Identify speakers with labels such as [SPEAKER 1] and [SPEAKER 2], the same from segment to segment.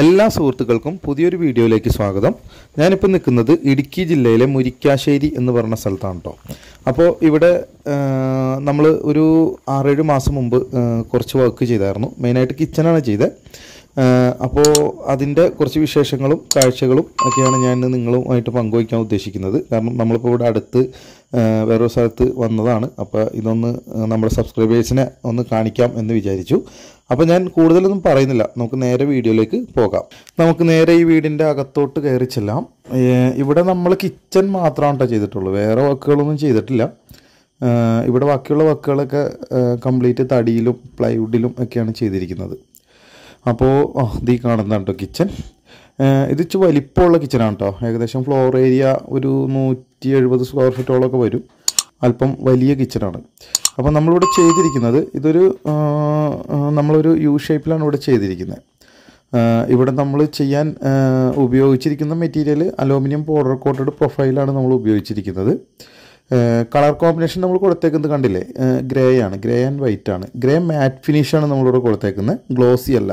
[SPEAKER 1] എല്ലാ സുഹൃത്തുക്കൾക്കും പുതിയൊരു വീഡിയോയിലേക്ക് സ്വാഗതം. ഞാനിപ്പോൾ നിൽക്കുന്നത് ഇടുക്കി ജില്ലയിലെ മുരിക്കാശ്ശേരി എന്ന് പറഞ്ഞ സ്ഥലത്താണ് കേട്ടോ അപ്പോൾ ഇവിടെ നമ്മൾ ഒരു ആറേഴ് മാസം മുമ്പ് കുറച്ച് വർക്ക് ചെയ്തായിരുന്നു. മെയിനായിട്ട് കിച്ചണാണ് ചെയ്തത്. അപ്പോൾ അതിന്റെ കുറച്ച് വിശേഷങ്ങളും കാഴ്ചകളും ഒക്കെയാണ് ഞാൻ നിങ്ങളുമായിട്ട് പങ്കുവയ്ക്കാൻ ഉദ്ദേശിക്കുന്നത്. കാരണം നമ്മളിപ്പോൾ ഇവിടെ അടുത്ത് വേറൊരു സ്ഥലത്ത് വന്നതാണ്. അപ്പോൾ ഇതൊന്ന് നമ്മുടെ സബ്സ്ക്രൈബേഴ്സിനെ ഒന്ന് കാണിക്കാം എന്ന് വിചാരിച്ചു. അപ്പോൾ ഞാൻ കൂടുതലൊന്നും പറയുന്നില്ല. നമുക്ക് നേരെ വീഡിയോയിലേക്ക് പോകാം. നമുക്ക് നേരെ ഈ വീടിന്റെ അകത്തോട്ട് കയറി ചെല്ലാം. ഇവിടെ നമ്മൾ കിച്ചൺ മാത്രമാണ് കേട്ടോ ചെയ്തിട്ടുള്ളൂ. വേറെ വർക്കുകളൊന്നും ചെയ്തിട്ടില്ല. ഇവിടെ ബാക്കിയുള്ള വർക്കുകളൊക്കെ കംപ്ലീറ്റ് തടിയിലും പ്ലൈവുഡിലും ഒക്കെയാണ് ചെയ്തിരിക്കുന്നത്. അപ്പോൾ ഇത് കാണുന്നതാണ് കേട്ടോ കിച്ചൺ ഇത് ഇച്ചിരി വലിപ്പമുള്ള കിച്ചണാണ് കേട്ടോ ഏകദേശം ഫ്ലോർ ഏരിയ ഒരു നൂറ്റി എഴുപത് സ്ക്വയർ ഫീറ്റോളമൊക്കെ വരും. അല്പം വലിയ കിച്ചണാണ് അപ്പോൾ നമ്മളിവിടെ ചെയ്തിരിക്കുന്നത് ഇതൊരു നമ്മളൊരു യു ഷേപ്പിലാണ് ഇവിടെ ചെയ്തിരിക്കുന്നത്. ഇവിടെ നമ്മൾ ചെയ്യാൻ ഉപയോഗിച്ചിരിക്കുന്ന മെറ്റീരിയൽ അലൂമിനിയം പൗഡർ കോട്ടഡ് പ്രൊഫൈലാണ് നമ്മൾ ഉപയോഗിച്ചിരിക്കുന്നത്. കളർ കോമ്പിനേഷൻ നമ്മൾ കൊടുത്തേക്കുന്നത് കണ്ടില്ലേ? ഗ്രേ ആണ്. ഗ്രേ ആൻഡ് വൈറ്റ് ആണ്. ഗ്രേ മാറ്റ് ഫിനിഷാണ് നമ്മളിവിടെ കൊടുത്തേക്കുന്നത്. ഗ്ലോസി അല്ല.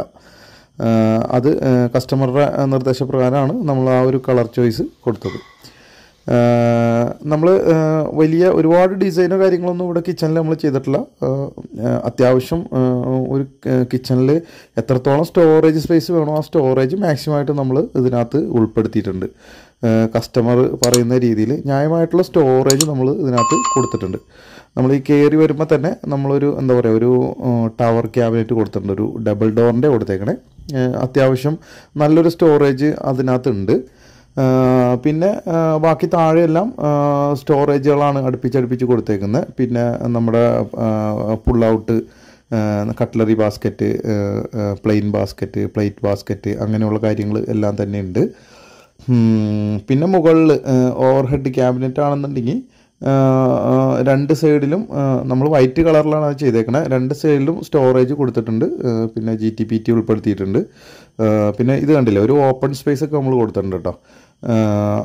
[SPEAKER 1] അത് കസ്റ്റമറുടെ നിർദ്ദേശപ്രകാരമാണ് നമ്മൾ ആ ഒരു കളർ ചോയ്സ് കൊടുത്തത്. നമ്മൾ വലിയ ഒരുപാട് ഡിസൈനോ കാര്യങ്ങളൊന്നും ഇവിടെ കിച്ചണിൽ നമ്മൾ ചെയ്തിട്ടില്ല. അത്യാവശ്യം ഒരു കിച്ചണിൽ എത്രത്തോളം സ്റ്റോറേജ് സ്പേസ് വേണോ ആ സ്റ്റോറേജ് മാക്സിമം ആയിട്ട് നമ്മൾ ഇതിനകത്ത് ഉൾപ്പെടുത്തിയിട്ടുണ്ട്. കസ്റ്റമർ പറയുന്ന രീതിയിൽ ന്യായമായിട്ടുള്ള സ്റ്റോറേജ് നമ്മൾ ഇതിനകത്ത് കൊടുത്തിട്ടുണ്ട്. നമ്മൾ ഈ കയറി വരുമ്പോൾ തന്നെ നമ്മളൊരു എന്താ പറയുക ഒരു ടവർ ക്യാബിനറ്റ് കൊടുത്തിട്ടുണ്ട്. ഒരു ഡബിൾ ഡോറിന്റെ കൊടുത്തേക്കണേ. അത്യാവശ്യം നല്ലൊരു സ്റ്റോറേജ് അതിനകത്തുണ്ട്. പിന്നെ ബാക്കി താഴെയെല്ലാം സ്റ്റോറേജുകളാണ് അടുപ്പിച്ചടുപ്പിച്ച് കൊടുത്തേക്കുന്നത് പിന്നെ നമ്മുടെ pull out cutlery basket plain basket plate basket അങ്ങനെയുള്ള കാര്യങ്ങൾ എല്ലാം തന്നെ ഉണ്ട്. പിന്നെ മുകളിൽ ഓവർഹെഡ് ക്യാബിനറ്റ് ആണെന്നുണ്ടെങ്കിൽ രണ്ട് സൈഡിലും നമ്മൾ വൈറ്റ് കളറിലാണ് അത് ചെയ്തേക്കണത് രണ്ട് സൈഡിലും സ്റ്റോറേജ് കൊടുത്തിട്ടുണ്ട്. പിന്നെ ജി ടി പി ടി ഉൾപ്പെടുത്തിയിട്ടുണ്ട്. പിന്നെ ഇത് കണ്ടില്ലേ ഒരു ഓപ്പൺ സ്പേസ് ഒക്കെ നമ്മൾ കൊടുത്തിട്ടുണ്ട് കേട്ടോ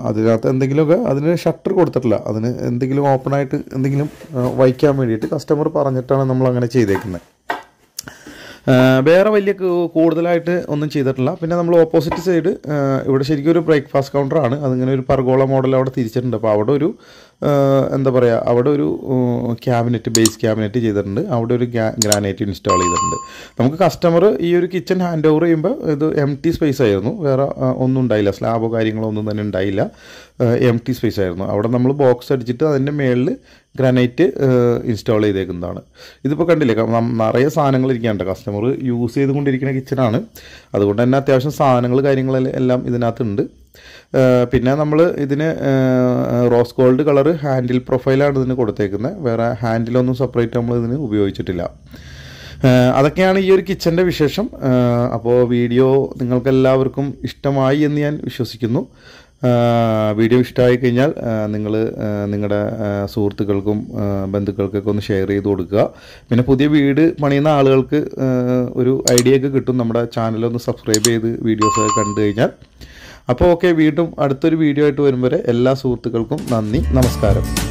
[SPEAKER 1] അതിനകത്ത് എന്തെങ്കിലുമൊക്കെ അതിന് ഷട്ടർ കൊടുത്തിട്ടില്ല. അതിന് എന്തെങ്കിലും ഓപ്പൺ ആയിട്ട് എന്തെങ്കിലും വയ്ക്കാൻ വേണ്ടിയിട്ട് കസ്റ്റമർ പറഞ്ഞിട്ടാണ് നമ്മൾ അങ്ങനെ ചെയ്തേക്കുന്നത് വേറെ വലിയ കൂടുതലായിട്ട് ഒന്നും ചെയ്തിട്ടില്ല. പിന്നെ നമ്മൾ ഓപ്പോസിറ്റ് സൈഡ് ഇവിടെ ശരിക്കും ഒരു ബ്രേക്ക്ഫാസ്റ്റ് കൗണ്ടറാണ് അതിങ്ങനെ ഒരു പർഗോള മോഡൽ അവിടെ തിരിച്ചിട്ടുണ്ട്. അപ്പോൾ അവിടെ ഒരു എന്താ പറയുക അവിടെ ഒരു ക്യാബിനറ്റ് ബേസ് ക്യാബിനറ്റ് ചെയ്തിട്ടുണ്ട്. അവിടെ ഒരു ഗ്രാനൈറ്റ് ഇൻസ്റ്റാൾ ചെയ്തിട്ടുണ്ട്. നമുക്ക് കസ്റ്റമർ ഈ ഒരു കിച്ചൺ ഹാൻഡ് ഓവർ ചെയ്യുമ്പോൾ ഇത് എം ടി സ്പേസ് ആയിരുന്നു. വേറെ ഒന്നും ഉണ്ടായില്ല. സ്ലാബോ കാര്യങ്ങളോ ഒന്നും തന്നെ ഉണ്ടായില്ല. എം ടി സ്പേസ് ആയിരുന്നു. അവിടെ നമ്മൾ ബോക്സ് അടിച്ചിട്ട് അതിന്റെ മേളിൽ ഗ്രാനൈറ്റ് ഇൻസ്റ്റാൾ ചെയ്തേക്കുന്നതാണ്. ഇതിപ്പോൾ കണ്ടില്ലേ നിറയെ സാധനങ്ങൾ ഇരിക്കാണ്ട് കസ്റ്റമർ യൂസ് ചെയ്തുകൊണ്ടിരിക്കുന്ന കിച്ചണാണ് അതുകൊണ്ട് തന്നെ അത്യാവശ്യം സാധനങ്ങൾ കാര്യങ്ങളെല്ലാം ഇതിനകത്തുണ്ട്. പിന്നെ നമ്മൾ ഇതിന് റോസ് ഗോൾഡ് കളർ ഹാൻഡിൽ പ്രൊഫൈലാണ് ഇതിന് കൊടുത്തേക്കുന്നത് വേറെ ഹാൻഡിലൊന്നും സെപ്പറേറ്റ് നമ്മൾ ഇതിന് ഉപയോഗിച്ചിട്ടില്ല. അതൊക്കെയാണ് ഈ ഒരു കിച്ചന്റെ വിശേഷം. അപ്പോൾ വീഡിയോ നിങ്ങൾക്കെല്ലാവർക്കും ഇഷ്ടമായി എന്ന് ഞാൻ വിശ്വസിക്കുന്നു. വീഡിയോ ഇഷ്ടമായി കഴിഞ്ഞാൽ നിങ്ങൾ നിങ്ങളുടെ സുഹൃത്തുക്കൾക്കും ബന്ധുക്കൾക്കൊക്കെ ഒന്ന് ഷെയർ ചെയ്ത് കൊടുക്കുക. പിന്നെ പുതിയ വീട് പണിയുന്ന ആളുകൾക്ക് ഒരു ഐഡിയ ഒക്കെ കിട്ടും. നമ്മുടെ ചാനലൊന്ന് സബ്സ്ക്രൈബ് ചെയ്ത് വീഡിയോസൊക്കെ കണ്ടു കഴിഞ്ഞാൽ. അപ്പോൾ ഓക്കെ വീണ്ടും അടുത്തൊരു വീഡിയോ ആയിട്ട് വരും വരെ എല്ലാ സുഹൃത്തുക്കൾക്കും നന്ദി നമസ്കാരം.